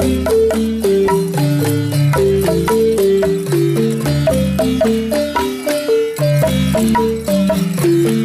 Thank you.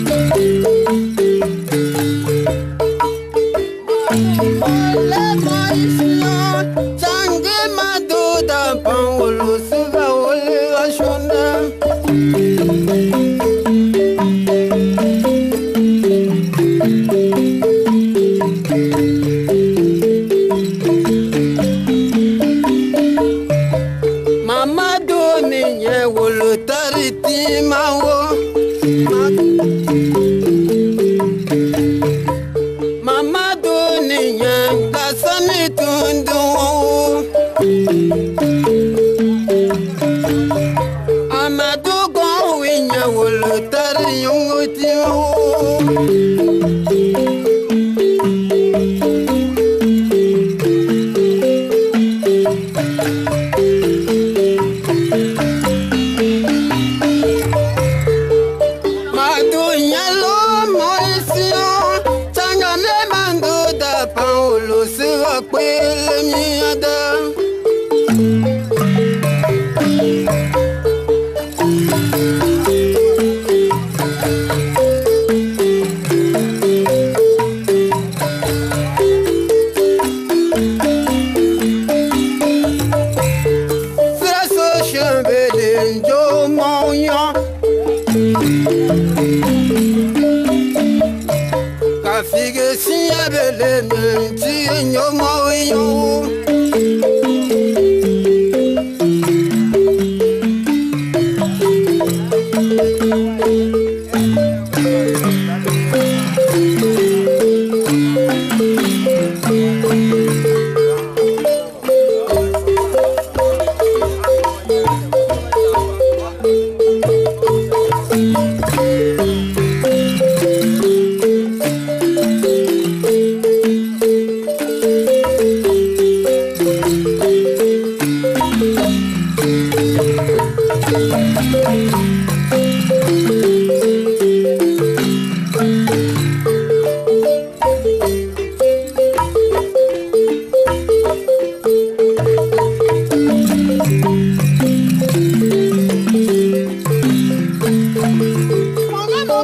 pé lẹ́yìn adá. Fẹ́sọ̀ ṣe ń. ti nhớ mo yo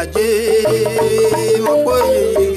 ajé mọ́pọ̀ yèyé.